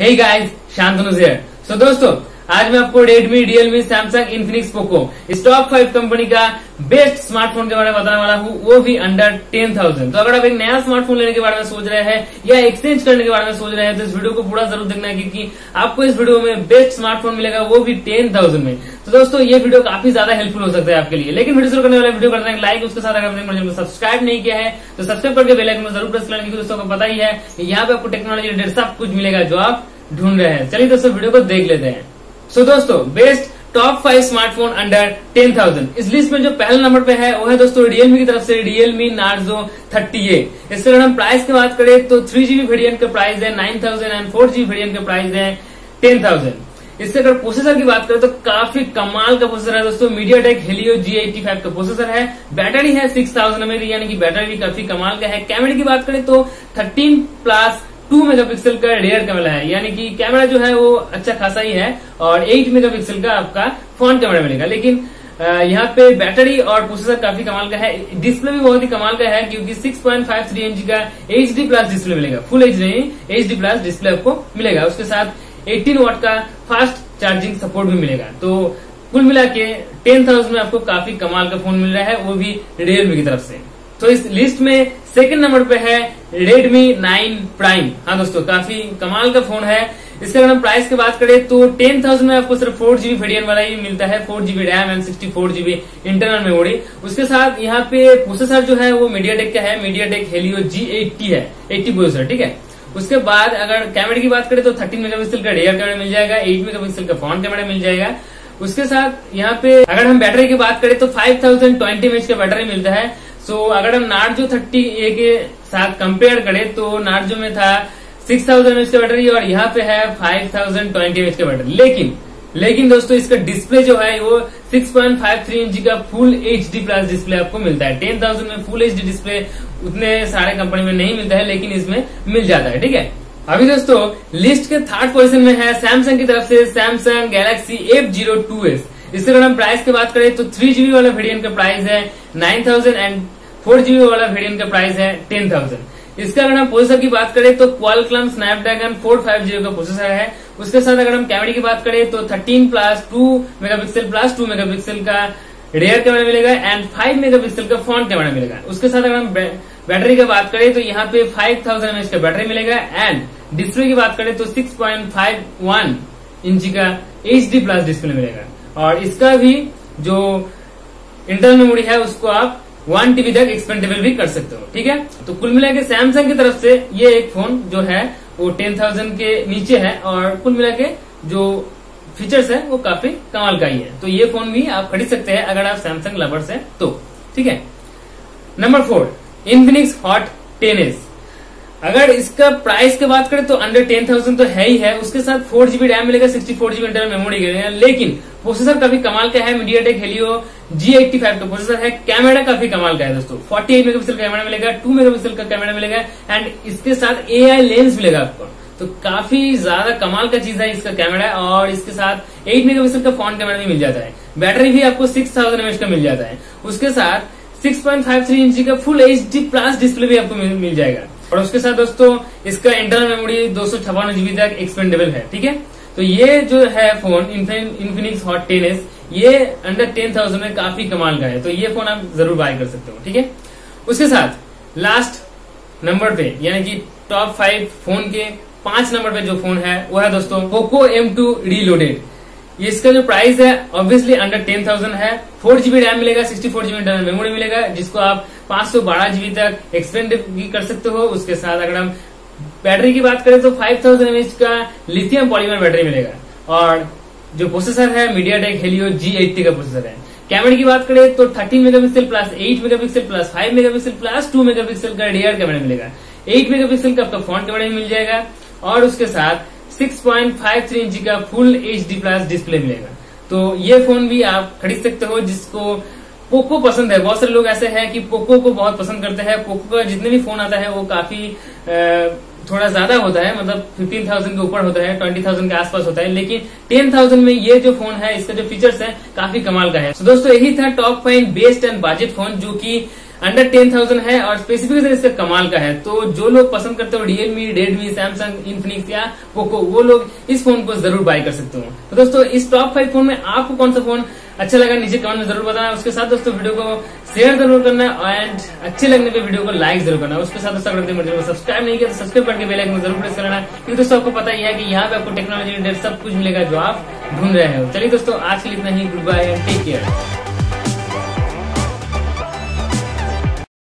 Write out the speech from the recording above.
Hey guys Shantanu से सो दोस्तों आज मैं आपको Redmi Realme Samsung Infinix Poco इस टॉप फाइव कंपनी का बेस्ट स्मार्टफ़ोन के बारे में बताने वाला हूँ, वो भी अंडर टेन थाउज़ेंड तो अगर आप एक नया स्मार्टफ़ोन लेने के बारे में सोच रहे हैं या एक्सचेंज करने के बारे में सोच रहे हैं तो इस वीडियो को पूरा ज़रूर देखना है, क्योंकि आपको इस वीडियो में बेस्ट स्मार्टफ़ोन मिलेगा, वो भी टेन थाउज़ेंड में। तो दोस्तों, ये वीडियो काफ़ी ज़्यादा हेल्पफुल हो सकता है आपके लिए। लेकिन वीडियो शुरू करने वाले वीडियो करते हैं लाइक उसके साथ अगर सब्सक्राइब नहीं किया है तो सब्सक्राइब करके बेलाइकन में ज़रूर प्रेस करें क्योंकि दोस्तों को पता ही है यहाँ पे आपको टेक्नोलॉजी रिलेटेड सब कुछ मिलेगा जो आप ढूंढ रहे हैं। चलिए दोस्तों वीडियो को देख लेते हैं। सो so, दोस्तों best top five smartphone under ten thousand इस लिस्ट में जो पहले नंबर पे है वो है दोस्तों रियलमी की तरफ़ से रियलमी नार्जो थर्टी ए इसके अगर हम प्राइस की बात करें तो थ्री जीबी वेरियंट का प्राइस है nine thousand and four GB variant का प्राइस है टेन थाउज़ेंड इससे अगर प्रोसेसर की बात करें तो काफ़ी कमाल का प्रोसेसर है दोस्तों MediaTek Helio G eighty five का प्रोसेसर है बैटरी है सिक्स थाउज़ेंड एम यानी कि बैटरी भी काफ़ी कमाल का है। कैमरे की बात करें तो थर्टीन प्लस टू मेगापिक्सल का रेयर कैमरा है, यानी कि कैमरा जो है वो अच्छा खासा ही है, और एट मेगापिक्सल का आपका फ्रंट कैमरा मिलेगा। लेकिन यहाँ पे बैटरी और प्रोसेसर काफ़ी कमाल का है। डिस्प्ले भी बहुत ही कमाल का है, क्योंकि 6.53 इंच का एच डी प्लस डिस्प्ले मिलेगा। फुल एच नहीं एच डी प्लस डिस्प्ले आपको मिलेगा। उसके साथ 18 वॉट का फास्ट चार्जिंग सपोर्ट भी मिलेगा। तो कुल मिला के टेन थाउज़ेंड में आपको काफ़ी कमाल का फ़ोन मिल रहा है, वो भी रियलमी की तरफ़ से। तो इस लिस्ट में सेकंड नंबर पे है Redmi 9 Prime हाँ दोस्तों, काफ़ी कमाल का फ़ोन है। इसके अगर हम प्राइस की बात करें तो टेन थाउज़ेंड में आपको सिर्फ़ फोर जीबी फेडियन वाला ही मिलता है। Four GB RAM and sixty four GB internal memory उसके साथ यहाँ पे प्रोसेसर जो है, वो मीडियाटेक का है। MediaTek Helio G eighty है। एट्टी प्रोसेसर ठीक है? उसके बाद अगर कैमरे की बात करें तो थर्टीन मेगापिक्सल का रियर कैमरा मिल जाएगा। एट मेगापिक्सल का फ्रंट कैमरा मिल जाएगा। उसके साथ यहाँ पे अगर हम बैटरी की बात करें तो फाइव थाउज़ेंड ट्वेंटी का बैटरी मिलता है। सो so, अगर हम नार्जो थर्टी ए के साथ कंपेयर करें तो नार्जो में था सिक्स थाउज़ेंड एच का बैटरी और यहाँ पे है फाइव थाउज़ेंड ट्वेंटी एच का बैटरी लेकिन लेकिन दोस्तों इसका डिस्प्ले जो है वो 6.53 इंच का full H D plus display आपको मिलता है। टेन थाउज़ेंड में फुल एच डी डिस्प्ले उतने सारे कंपनी में नहीं मिलता है लेकिन इसमें मिल जाता है ठीक है? अभी दोस्तों लिस्ट के थर्ड पोजीशन में है सैमसंग की तरफ़ से Samsung Galaxy F zero two S इससे अगर हम प्राइस की बात करें तो थ्री जीबी वाला वेरियंट का प्राइस है nine thousand and four GB वाला वेरियंट का प्राइस है टेन थाउज़ेंड इसका अगर हम प्रोसेसर की बात करें तो Qualcomm Snapdragon four five zero का प्रोसेसर है। उसके साथ अगर हम कैमरे की बात करें तो thirteen plus two megapixel plus two megapixel का रेयर कैमरा मिलेगा एंड फाइव मेगापिक्सल का फ्रंट कैमरा मिलेगा। उसके साथ अगर हम बैटरी की बात करें तो यहाँ पे फाइव थाउज़ेंड एमएच का बैटरी मिलेगा एंड डिस्प्ले की बात करें तो six point five one inch का एच डी प्लस डिस्प्ले मिलेगा। और इसका भी जो इंटरनल मेमोरी है, उसको आप वन टीबी तक एक्सपेंडेबल भी कर सकते हो, ठीक है? तो कुल मिला के सैमसंग की तरफ़ से ये एक फ़ोन जो है, वो टेन थाउज़ेंड के नीचे है और कुल मिला के जो फीचर्स है, वो काफ़ी कमाल का ही है। तो ये फ़ोन भी आप खरीद सकते हैं अगर आप सैमसंग लवर्स है तो ठीक है? Number four Infinix Hot ten S अगर इसका प्राइस की बात करें तो अंडर टेन थाउज़ेंड तो है ही है। उसके साथ फोर जीबी रैम मिलेगा sixty four GB internal memory लेकिन प्रोसेसर काफ़ी कमाल का है MediaTek Helio G eighty five का प्रोसेसर है। कैमरा काफ़ी कमाल का है दोस्तों। फोर्टी एट मेगापिक्सल कैमरा मिलेगा टू मेगापिक्सल का कैमरा मिलेगा एंड इसके साथ ए आई लेंस मिलेगा आपको। तो काफ़ी ज़्यादा कमाल का चीज़ है इसका कैमरा और इसके साथ एट मेगापिक्सल का फ्रंट कैमरा भी मिल जाता है। बैटरी भी आपको सिक्स थाउज़ेंड का मिल जाता है। उसके साथ 6.53 इंच का full H D plus display भी आपको मिल जाएगा। और उसके साथ दोस्तों, इसका इंटरनल मेमोरी दो सौ छप्पन जीबी तक एक्सपेंडेबल है, ठीक है? तो ये जो है phone Infinix Hot ten S ये अंडर टेन थाउज़ेंड में काफ़ी कमाल का है। तो ये फ़ोन आप ज़रूर बाय कर सकते हो, ठीक है? उसके साथ लास्ट नंबर पे, यानी कि टॉप फाइव फ़ोन के पाँच नंबर पे जो फ़ोन है, वो है दोस्तों पोको एम टू रीलोडेड इसका जो प्राइस है ऑब्वियसली अंडर टेन थाउज़ेंड है। फोर जीबी रैम मिलेगा sixty four GB internal memory मिलेगा, जिसको आप पाँच सौ बारह जीबी तक एक्सपेंड भी कर सकते हो। उसके साथ अगर हम बैटरी की बात करें तो फाइव थाउज़ेंड एमएच का लिथियम पॉलीमर बैटरी मिलेगा। और जो प्रोसेसर है MediaTek Helio G eighty का प्रोसेसर है। कैमरे की बात करें तो thirteen megapixel plus eight megapixel plus five megapixel plus two megapixel का रियर कैमरा मिलेगा। एट मेगापिक्सल का आपका फ्रंट कैमरा मिल जाएगा। और उसके साथ 6.53 इंच का full H D plus display मिलेगा। तो ये फ़ोन भी आप खरीद सकते हो, जिसको पोको पसंद है। बहुत सारे लोग ऐसे हैं कि पोको को बहुत पसंद करते हैं। पोको का जितने भी फ़ोन आता है, वो काफ़ी थोड़ा ज़्यादा होता है। मतलब फिफ्टीन थाउज़ेंड के ऊपर होता है ट्वेंटी थाउज़ेंड के आसपास होता है। लेकिन टेन थाउज़ेंड में ये जो फ़ोन है, इसका जो फीचर्स है, काफ़ी कमाल का है। तो दोस्तों, यही था top five best and budget phone जो कि अंडर टेन थाउज़ेंड है और स्पेसिफिकेशन इसका कमाल का है। तो जो लोग पसंद करते हो रियलमी रेडमी सैमसंग इन्फिनिक्स या पोको वो लोग इस फ़ोन को ज़रूर बाय कर सकते हो। तो दोस्तों, इस टॉप फाइव फ़ोन में आपको कौन सा फ़ोन अच्छा लगा नीचे कमेंट में ज़रूर बताना। उसके साथ दोस्तों वीडियो को शेयर ज़रूर करना एंड अच्छे लगने पे वीडियो को लाइक ज़रूर करना। उसके साथ दोस्तों, अगर सब्सक्राइब नहीं किया तो सब्सक्राइब करके बेल आइकन ज़रूर प्रेस करना। क्योंकि दोस्तों, आपको पता ही है कि यहाँ पे आपको टेक्नोलॉजी सब कुछ मिलेगा जो आप ढूंढ रहे हो। चलिए दोस्तों, आज के लिए इतना ही। Good bye take care